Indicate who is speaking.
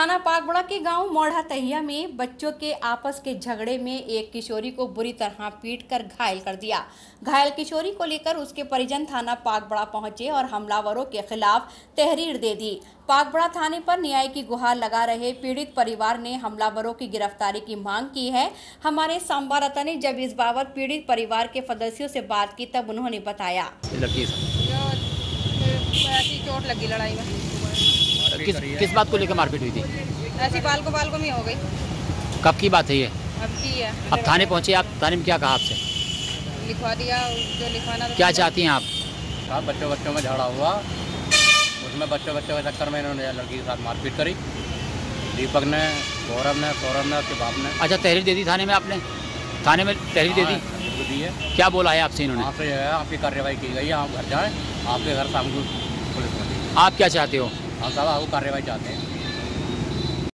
Speaker 1: थाना पागबड़ा के गाँव मोढ़ा तहिया में बच्चों के आपस के झगड़े में एक किशोरी को बुरी तरह पीट कर घायल कर दिया घायल किशोरी को लेकर उसके परिजन थाना पागबड़ा पहुँचे और हमलावरों के खिलाफ तहरीर दे दी पागबड़ा थाने पर न्याय की गुहार लगा रहे पीड़ित परिवार ने हमलावरों की गिरफ्तारी की मांग की है हमारे संवाददाता ने जब इस बाबत पीड़ित परिवार के सदस्यों से बात की तब उन्होंने बताया
Speaker 2: लगी लड़ाई में
Speaker 3: किस किस बात को लेकर मारपीट हुई थी?
Speaker 2: ऐसी बाल को बाल को में हो गई।
Speaker 3: कब की बात है ये?
Speaker 2: अब की है।
Speaker 3: अब थाने पहुँचे आप थाने में क्या कहा आपसे?
Speaker 2: लिखवा दिया जो लिखवाना
Speaker 3: क्या चाहती हैं आप?
Speaker 4: साथ बच्चों बच्चों में झगड़ा हुआ। उसमें बच्चों बच्चों के चक्कर में इन्होंने लड़की के साथ मारपीट करी। दीपक ने गौरव ने सौरभ ने उसके बाप ने।
Speaker 3: अच्छा तहरीर दे दी थाने में आपने? थाने में तहरीर दे दी?
Speaker 4: हाँ, दी है।
Speaker 3: क्या बोला है आपसे इन्होंने?
Speaker 4: वहाँ से जो है आपकी कार्रवाई की गई है आप घर जाएँ आपके घर शाम को पुलिस
Speaker 3: आप क्या चाहते हो?
Speaker 4: हम सब आपको कार्रवाई चाहते हैं।